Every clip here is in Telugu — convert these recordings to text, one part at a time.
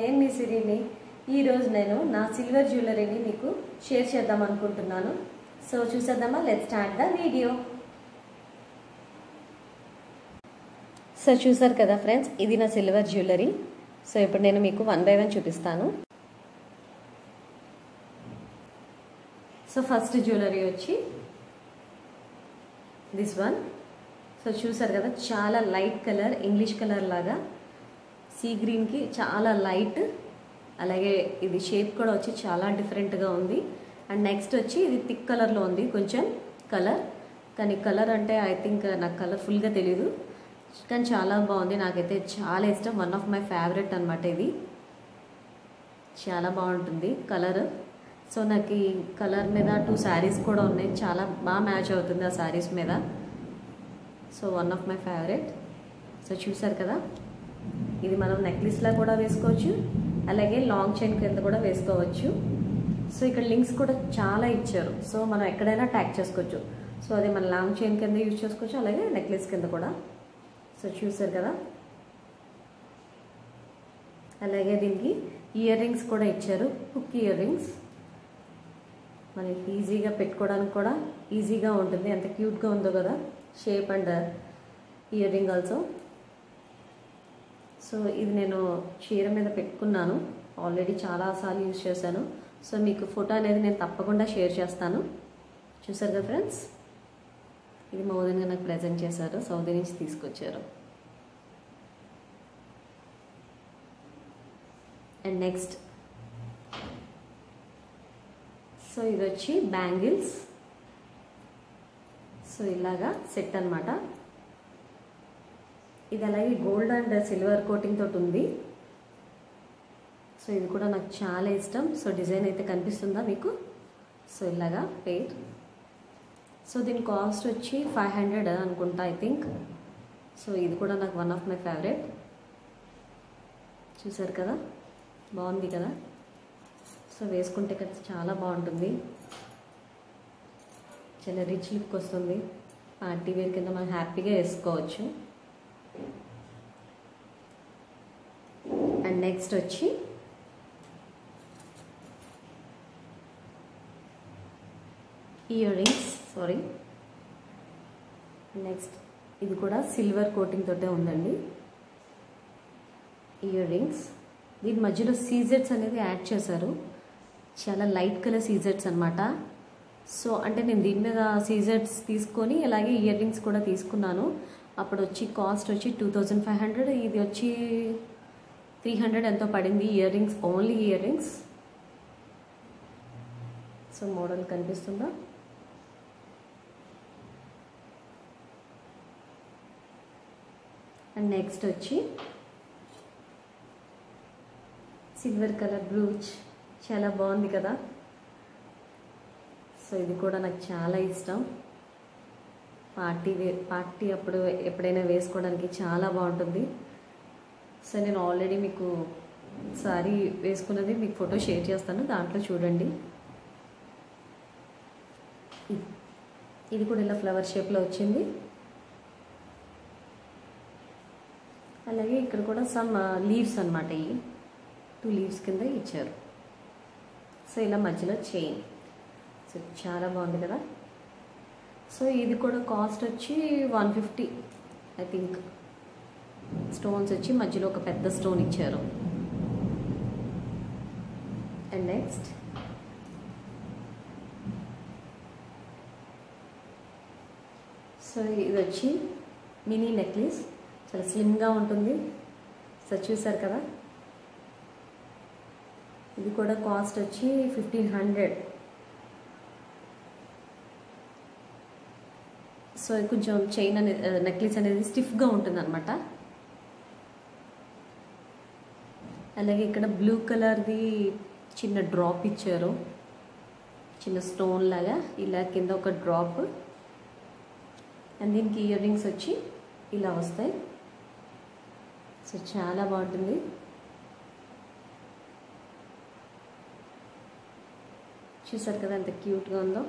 నేను మీ సిరిని. ఈరోజు నేను నా సిల్వర్ జ్యువెలరీని మీకు షేర్ చేద్దాం అనుకుంటున్నాను. సో చూసేద్దామా? Let start the video so చూసారు కదా ఫ్రెండ్స్ ఇది నా సిల్వర్ జ్యువెలరీ. సో ఇప్పుడు నేను మీకు వన్ బై వన్ చూపిస్తాను. సో ఫస్ట్ జ్యువెలరీ వచ్చి దిస్ వన్ సో చూసారు కదా చాలా లైట్ కలర్ ఇంగ్లీష్ కలర్ లాగా. సీ గ్రీన్కి చాలా లైట్ అలాగే ఇది షేప్ కూడా వచ్చి చాలా డిఫరెంట్గా ఉంది. అండ్ నెక్స్ట్ వచ్చి ఇది థిక్ కలర్లో ఉంది కొంచెం కలర్. కానీ కలర్ అంటే ఐ థింక్ నాకు కలర్ఫుల్గా తెలీదు. కానీ చాలా బాగుంది నాకైతే చాలా ఇష్టం. వన్ ఆఫ్ మై ఫేవరెట్ అనమాట ఇది. చాలా బాగుంటుంది కలర్. సో నాకు ఈ కలర్ మీద టూ శారీస్ కూడా ఉన్నాయి. చాలా బాగా మ్యాచ్ అవుతుంది ఆ శారీస్ మీద. So one of my favourite. So చూసారు కదా? ఇది మనం నెక్లెస్లా కూడా వేసుకోవచ్చు. అలాగే లాంగ్ చైన్ కింద కూడా వేసుకోవచ్చు. సో ఇక్కడ లింక్స్ కూడా చాలా ఇచ్చారు. సో మనం ఎక్కడైనా ట్యాక్ చేసుకోవచ్చు. సో అది మన లాంగ్ చైన్ కింద యూజ్ చేసుకోవచ్చు. అలాగే నెక్లెస్ కింద కూడా. సో చూసారు కదా? అలాగే దీనికి ఇయర్ రింగ్స్ కూడా ఇచ్చారు. హుక్ ఇయర్ రింగ్స్ మనకి ఈజీగా పెట్టుకోవడానికి కూడా ఈజీగా ఉంటుంది. ఎంత క్యూట్గా ఉందో కదా? Shape and ear ring also so ఇది నేను చీర మీద పెట్టుకున్నాను. ఆల్రెడీ చాలాసార్లు యూజ్ చేశాను. సో మీకు ఫోటో అనేది నేను తప్పకుండా షేర్ చేస్తాను. చూసారు కదా ఫ్రెండ్స్? ఇది మౌదన్గా నాకు ప్రజెంట్ చేశారు. సౌదీ నుంచి తీసుకొచ్చారు. అండ్ నెక్స్ట్ సో ఇది వచ్చి బ్యాంగిల్స్. సో ఇలాగా సెట్ అనమాట ఇది అలాగే గోల్డ్ అండ్ సిల్వర్ కోటింగ్ తోటి ఉంది. సో ఇది కూడా నాకు చాలా ఇష్టం. సో డిజైన్ అయితే కనిపిస్తుందా మీకు? సో ఇలాగా పేర్ సో దీని కాస్ట్ వచ్చి ఫైవ్ హండ్రెడ్ అనుకుంటా ఐ థింక్ సో ఇది కూడా నాకు వన్ ఆఫ్ మై ఫేవరెట్ చూసారు కదా? బాగుంది కదా? సో వేసుకుంటే కదా చాలా బాగుంటుంది. చాలా రిచ్ లుక్ వస్తుంది. పార్టీ వేర్ కింద మనం హ్యాపీగా వేసుకోవచ్చు అండ్ నెక్స్ట్ వచ్చి ఇయర్ రింగ్స్ సారీ నెక్స్ట్ ఇది కూడా సిల్వర్ కోటింగ్ తోటే ఉందండి. ఇయర్ రింగ్స్ దీని మధ్యలో సీజెట్స్ అనేది యాడ్ చేశారు. చాలా లైట్ కలర్ సీజెట్స్ అనమాట సో అంటే నేను దీని మీద సీజెట్స్ తీసుకొని అలాగే ఇయర్ రింగ్స్ కూడా తీసుకున్నాను. అప్పుడు వచ్చి కాస్ట్ వచ్చి టూ ఫైవ్ హండ్రెడ్ ఇది వచ్చి త్రీ హండ్రెడ్ ఎంతో పడింది ear rings only ear rings so model కనిపిస్తుందా? అండ్ నెక్స్ట్ వచ్చి సిల్వర్ కలర్ బ్లూచ్ చాలా బాగుంది కదా? సో ఇది కూడా నాకు చాలా ఇష్టం. పార్టీ వే పార్టీ అప్పుడు ఎప్పుడైనా వేసుకోవడానికి చాలా బాగుంటుంది. సో నేను ఆల్రెడీ మీకు సారీ వేసుకున్నది మీకు ఫోటో షేర్ చేస్తాను. దాంట్లో చూడండి. ఇది కూడా ఇలా ఫ్లవర్ షేప్లో వచ్చింది. అలాగే ఇక్కడ కూడా సమ్ లీవ్స్ అనమాట ఇవి. టూ లీవ్స్ కింద ఇచ్చారు. సో ఇలా మధ్యలో చైన్ సో చాలా బాగుంది కదా? సో ఇది కూడా కాస్ట్ వచ్చి one fifty I think stones వచ్చి మధ్యలో ఒక పెద్ద స్టోన్ ఇచ్చారు. అండ్ నెక్స్ట్ సో ఇది వచ్చి మినీ నెక్లెస్. చాలా స్లిమ్గా ఉంటుంది. సో చూసారు కదా? ఇది కూడా కాస్ట్ వచ్చి ఫిఫ్టీన్ హండ్రెడ్ సో కొంచెం చైన్ అనేది నెక్లెస్ అనేది స్టిఫ్గా ఉంటుంది అనమాట అలాగే ఇక్కడ బ్లూ కలర్ది చిన్న డ్రాప్ ఇచ్చారు. చిన్న స్టోన్ లాగా ఇలా కింద ఒక డ్రాప్. అండ్ దీనికి ఇయర్ రింగ్స్ వచ్చి ఇలా వస్తాయి. సో చాలా బాగుంటుంది. చూసారు కదా ఎంత క్యూట్గా ఉందో.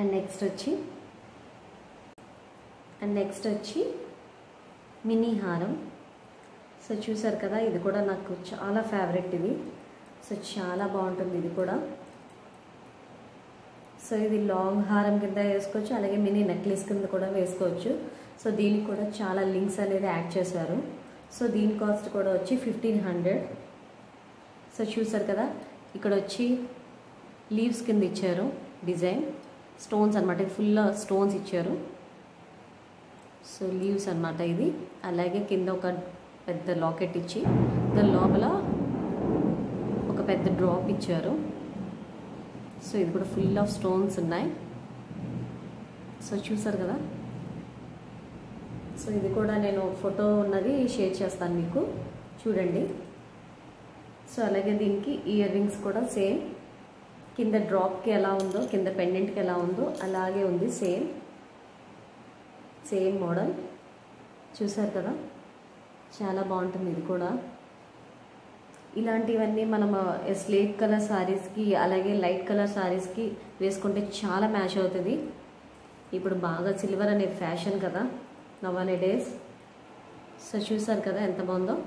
అండ్ నెక్స్ట్ వచ్చి అండ్ నెక్స్ట్ వచ్చి మినీ హారం. సో చూసారు కదా ఇది కూడా నాకు చాలా ఫేవరెట్ ఇది. సో చాలా బాగుంటుంది ఇది కూడా. సో ఇది లాంగ్ హారం కింద వేసుకోవచ్చు అలాగే మినీ నెక్లెస్ కింద కూడా వేసుకోవచ్చు. సో దీనికి కూడా చాలా లింక్స్ అనేది యాడ్ చేశారు. సో దీని కాస్ట్ కూడా వచ్చి ఫిఫ్టీన్ హండ్రెడ్ సో చూసారు కదా ఇక్కడ వచ్చి లీవ్స్ కింద ఇచ్చారు డిజైన్. స్టోన్స్ అనమాట ఇది ఫుల్ స్టోన్స్ ఇచ్చారు. సో లీవ్స్ అనమాట ఇది అలాగే కింద ఒక పెద్ద లాకెట్ ఇచ్చి దాని లోపల ఒక పెద్ద డ్రాప్ ఇచ్చారు. సో ఇది కూడా ఫుల్ ఆఫ్ స్టోన్స్ ఉన్నాయి. సో చూసారు కదా? సో ఇది కూడా నేను ఫోటో ఉన్నది షేర్ చేస్తాను మీకు. చూడండి. సో అలాగే దీనికి ఇయర్ రింగ్స్ కూడా సేమ్. కింద డ్రాప్కి ఎలా ఉందో కింద పెండెంట్కి ఎలా ఉందో అలాగే ఉంది. Same same model. చూసారు కదా? చాలా బాగుంటుంది ఇది కూడా. ఇలాంటివన్నీ మనం స్లేట్ కలర్ శారీస్కి అలాగే లైట్ కలర్ శారీస్కి వేసుకుంటే చాలా మ్యాచ్ అవుతుంది. ఇప్పుడు బాగా సిల్వర్ అనే ఫ్యాషన్ కదా? నవనే డేస్. సో చూసారు కదా ఎంత బాగుందో?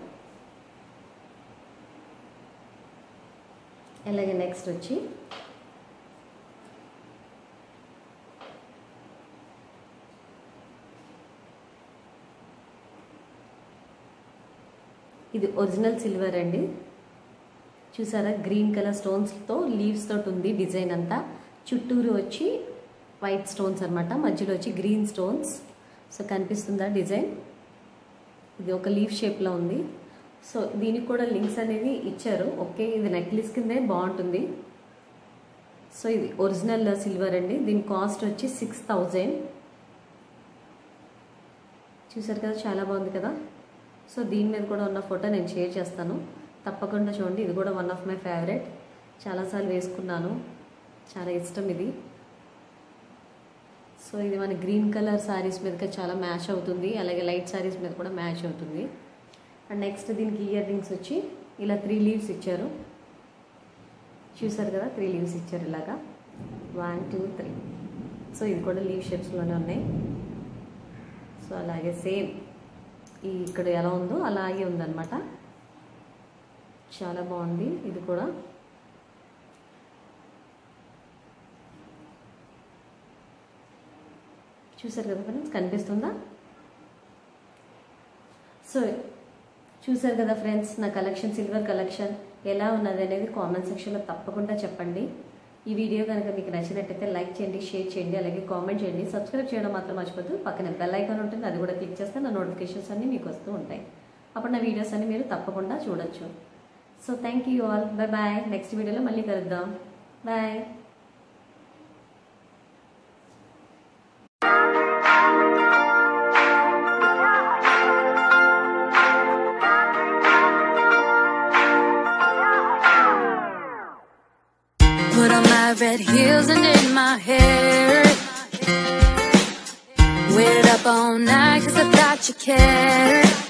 అలాగే నెక్స్ట్ వచ్చి ఇది ఒరిజినల్ సిల్వర్ అండి. చూసారా? గ్రీన్ కలర్ స్టోన్స్తో లీవ్స్ తోటి ఉంది డిజైన్ అంతా. చుట్టూరు వచ్చి వైట్ స్టోన్స్ అనమాట మధ్యలో వచ్చి గ్రీన్ స్టోన్స్ సో కనిపిస్తుందా డిజైన్? ఇది ఒక లీఫ్ షేప్లో ఉంది. సో దీనికి కూడా లింక్స్ అనేది ఇచ్చారు. ఓకే ఇది నెక్లెస్ కిందే బాగుంటుంది. సో ఇది ఒరిజినల్ సిల్వర్ అండి. దీని కాస్ట్ వచ్చి సిక్స్ థౌజండ్ చూసారు కదా? చాలా బాగుంది కదా? సో దీని మీద కూడా ఉన్న ఫోటో నేను షేర్ చేస్తాను. తప్పకుండా చూడండి ఇది కూడా వన్ ఆఫ్ మై ఫేవరెట్ చాలాసార్లు వేసుకున్నాను. చాలా ఇష్టం ఇది. సో ఇది మన గ్రీన్ కలర్ శారీస్ మీదకి చాలా మ్యాచ్ అవుతుంది. అలాగే లైట్ శారీస్ మీద కూడా మ్యాచ్ అవుతుంది. అండ్ నెక్స్ట్ దీనికి ఇయర్ రింగ్స్ వచ్చి ఇలా త్రీ లీవ్స్ ఇచ్చారు. చూసారు కదా త్రీ లీవ్స్ ఇచ్చారు ఇలాగా. వన్ టూ త్రీ సో ఇది కూడా లీవ్ షేప్స్లోనే ఉన్నాయి. సో అలాగే సేమ్ ఇక్కడ ఎలా ఉందో అలాగే ఉందన్నమాట. చాలా బాగుంది ఇది కూడా. చూసారు కదా ఫ్రెండ్స్ కనిపిస్తుందా? సో చూసారు కదా ఫ్రెండ్స్ నా కలెక్షన్ సిల్వర్ కలెక్షన్ ఎలా ఉన్నది అనేది కామెంట్ సెక్షన్లో తప్పకుండా చెప్పండి. ఈ వీడియో కనుక మీకు నచ్చినట్టయితే లైక్ చేయండి షేర్ చేయండి అలాగే కామెంట్ చేయండి. సబ్స్క్రైబ్ చేయడం మాత్రం మర్చిపోద్దు పక్కన బెల్ ఐకాన్ ఉంటుంది అది కూడా క్లిక్ చేస్తే నా నోటిఫికేషన్స్ అన్నీ మీకు వస్తూ ఉంటాయి. అప్పుడు నా వీడియోస్ అన్ని మీరు తప్పకుండా చూడొచ్చు. So thank you all bye bye next వీడియోలో మళ్ళీ కలుద్దాం. Bye red heels and in my hair. Waited up all night cause I thought you cared.